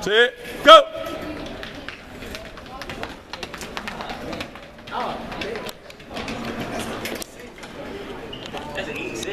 Set, go. That's an.